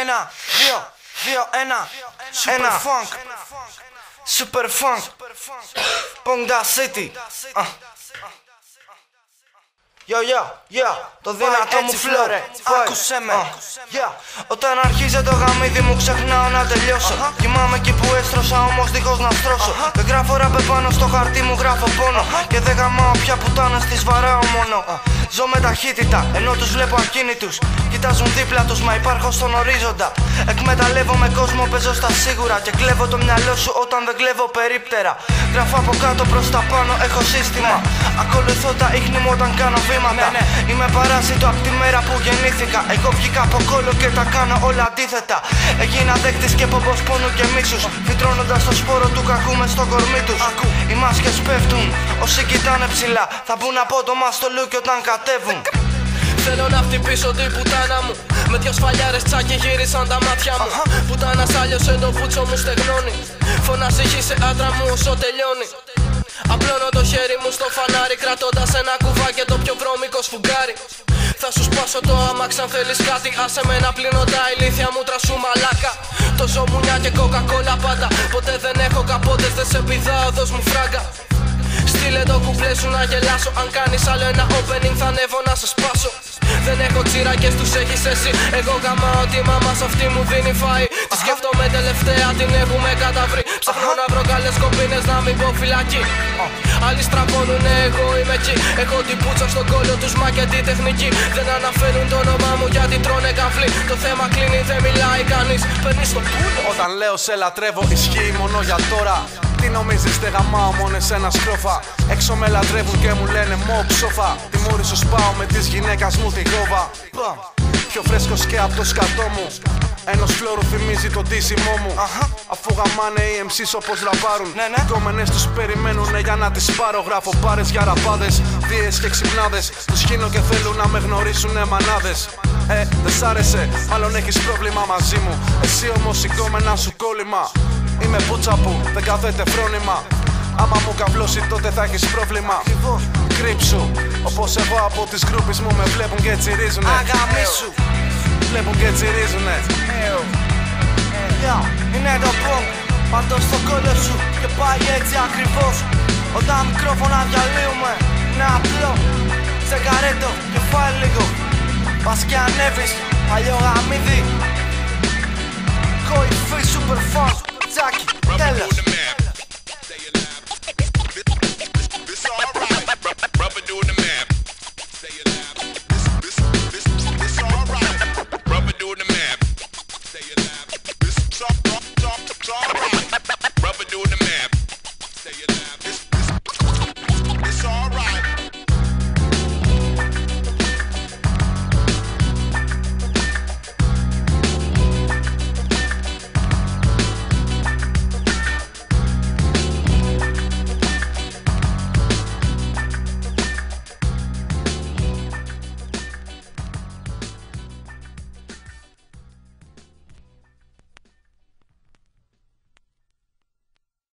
Ένα, δύο, δύο, ένα. Super funk. Super funk. Ponga City. Ah. Yo, yo, yo, το δυνατό μου φλό, άκουσέ με. Yeah. Όταν αρχίζει το γαμίδι μου ξεχνάω να τελειώσω. Κοιμάμαι εκεί που έστρωσα όμως δίχως να στρώσω. Δεν γράφω ραπ πάνω στο χαρτί μου γράφω πόνο. Και δεν γαμάω πια πουτάνα στις βαράω μόνο Ζω με ταχύτητα ενώ τους βλέπω ακίνητους. Κοιτάζουν δίπλα τους μα υπάρχω στον ορίζοντα. Εκμεταλλεύω με κόσμο παίζω στα σίγουρα Και κλέβω το μυαλό σου όταν δεν κλέβω περίπτερα. Γράφω από κάτω προς τα πάνω έχω σύστημα. Ακολουθώ τα ίχνη μου όταν κάνω βήματα. Ναι, ναι. Είμαι παράσιτο από τη μέρα που γεννήθηκα. Εγώ βγήκα από κόλλο και τα κάνω όλα αντίθετα. Έγινα δέκτης και πομπός πόνου και μίσους. Φυτρώνοντας το σπόρο του κακού μες στο κορμί τους. Οι μάσκες πέφτουν, όσοι κοιτάνε ψηλά. Θα μπουν απότομα στο λούκι όταν κατέβουν. Θέλω να χτυπήσω την πουτάνα μου. Με δυο σφαλιάρες τσάκι γύρισαν τα μάτια μου. Πουτάνας σάλιωσε το πούτσο μου στεγνώνει. Φωνάζει σε άντρα μου όσο τελειώνει. Απλώνω το χέρι μου στο φανάρι Κρατώντας ένα κουβάκι το πιο βρώμικο σφουγγάρι. Θα σου σπάσω το άμαξ αν θέλεις κάτι. Άσε με να πλύνω τα ηλίθια μου τρασού μαλάκα. Το ζωμουνιά και κοκακόλα πάντα. Ποτέ δεν έχω καπότες δεν σε πηδάω δώσ' μου φράγκα Στείλε το κουπλέ σου να γελάσω. Αν κάνεις άλλο ένα opening θα ανέβω να σε σπάσω δεν έχω τσίρα και τους έχεις εσύ. Εγώ γαμάω τη μάμα σ' αυτή μου δίνει φάι Τη σκέφτομαι τελευταία την έχουμε καταβρει. Ψάχνω να βρω καλές κοπίνες να μην πω φυλακή. Άλλοι στραβώνουνε εγώ είμαι εκεί. Έχω την πούτσα στον κόλλο τους μα και τη τεχνική. Δεν αναφέρουν το όνομά μου γιατί τρώνε καβλή Το θέμα κλείνει δεν μιλάει κανείς. Παίρνεις στο πουλο Όταν λέω σε λατρεύω ισχύει μόνο για τώρα τι νομίζεις δεν γαμάω μόνο εσένα σκρόφα Έξω με λατρεύουν και μου λένε μο ψόφα Τη μούρη σου σπάω με της γυναίκας μου τη γόβα Πιο φρέσκος και από το σκατό μου Ενό φλόρου θυμίζει το ντύσιμό μου. Αφού γαμάνε οι MCs όπως ραπάρουν. Ναι, ναι. Οι κόμενες τους περιμένουν για να τις πάρω. Γράφω πάρε για ραπάδες, βίε και ξυπνάδες. Τους χύνω και θέλουν να με γνωρίσουν μανάδες. Ε, δεν σ' άρεσε, μάλλον έχεις πρόβλημα μαζί μου. Εσύ όμως η κόμενα σου κόλλημα. Είμαι πούτσα που δεν κάθεται φρόνημα. Άμα μου καβλώσει τότε θα έχεις πρόβλημα. Κρύψου, όπως εγώ από τις γκρούπε μου με βλέπουν και τσιρίζουνε. Αγαμίσου. Βλέπουν και τσιρίζουνε. Είναι το πονκ, πάντως στο κόλλο σου και πάει έτσι ακριβώς. Όταν μικρόφωνα διαλύουμε, είναι απλό. Τσεκαρέτο και φάει λίγο. Πας και ανέβεις, παλιό γαμίδι. Κορυφή your lap. This is up, up, up, up.